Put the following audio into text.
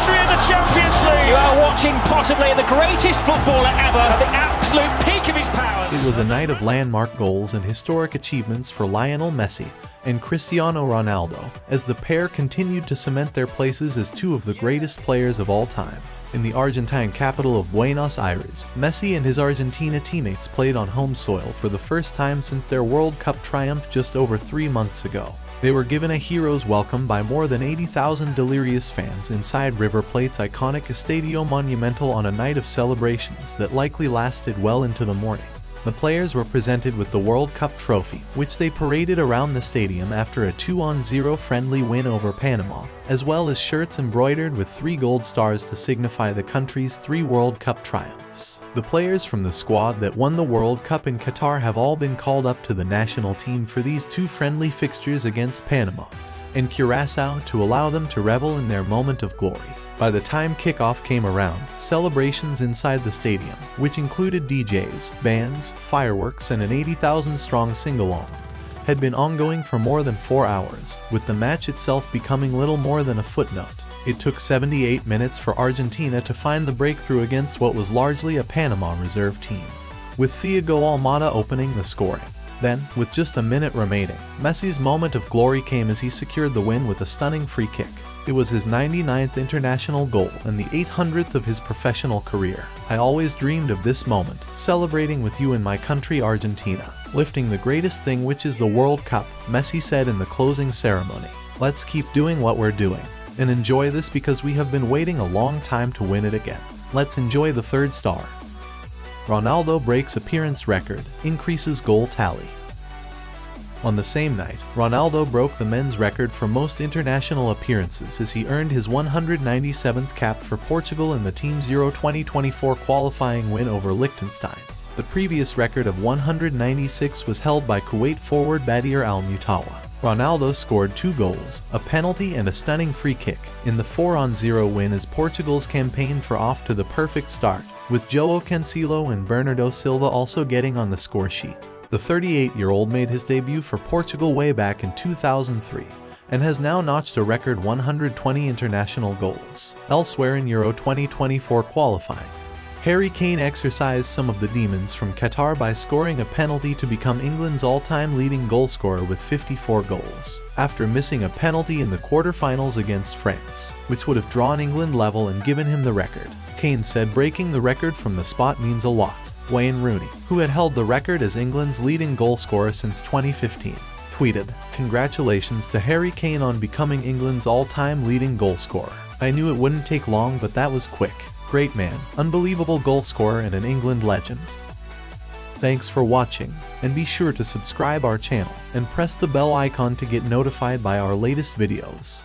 history of the Champions League. You are watching possibly the greatest footballer ever at the absolute peak of his powers. It was a night of landmark goals and historic achievements for Lionel Messi and Cristiano Ronaldo as the pair continued to cement their places as two of the greatest players of all time. In the Argentine capital of Buenos Aires, Messi and his Argentina teammates played on home soil for the first time since their World Cup triumph just over three months ago. They were given a hero's welcome by more than 80,000 delirious fans inside River Plate's iconic Estadio Monumental on a night of celebrations that likely lasted well into the morning. The players were presented with the World Cup trophy, which they paraded around the stadium after a 2-0 friendly win over Panama, as well as shirts embroidered with three gold stars to signify the country's three World Cup triumphs. The players from the squad that won the World Cup in Qatar have all been called up to the national team for these two friendly fixtures against Panama and Curacao to allow them to revel in their moment of glory. By the time kickoff came around, celebrations inside the stadium, which included DJs, bands, fireworks, and an 80,000 strong sing-along, had been ongoing for more than four hours, with the match itself becoming little more than a footnote. It took 78 minutes for Argentina to find the breakthrough against what was largely a Panama reserve team, with Thiago Almada opening the scoring. Then, with just a minute remaining, Messi's moment of glory came as he secured the win with a stunning free kick. It was his 99th international goal and the 800th of his professional career. I always dreamed of this moment, celebrating with you in my country Argentina, lifting the greatest thing which is the World Cup, Messi said in the closing ceremony. Let's keep doing what we're doing, and enjoy this because we have been waiting a long time to win it again. Let's enjoy the third star. Ronaldo breaks appearance record, increases goal tally. On the same night, Ronaldo broke the men's record for most international appearances as he earned his 197th cap for Portugal in the team's Euro 2024 qualifying win over Liechtenstein. The previous record of 196 was held by Kuwait forward Badir Al Mutawa. Ronaldo scored two goals, a penalty and a stunning free kick, in the 4-0 win as Portugal's campaign for off to the perfect start, with Joao Cancelo and Bernardo Silva also getting on the score sheet. The 38-year-old made his debut for Portugal way back in 2003 and has now notched a record 120 international goals, elsewhere in Euro 2024 qualifying. Harry Kane exercised some of the demons from Qatar by scoring a penalty to become England's all-time leading goalscorer with 54 goals, after missing a penalty in the quarter-finals against France, which would have drawn England level and given him the record. Kane said breaking the record from the spot means a lot. Wayne Rooney, who had held the record as England's leading goalscorer since 2015, tweeted, Congratulations to Harry Kane on becoming England's all-time leading goalscorer. I knew it wouldn't take long but that was quick. Great man, unbelievable goalscorer and an England legend. Thanks for watching, and be sure to subscribe our channel and press the bell icon to get notified by our latest videos.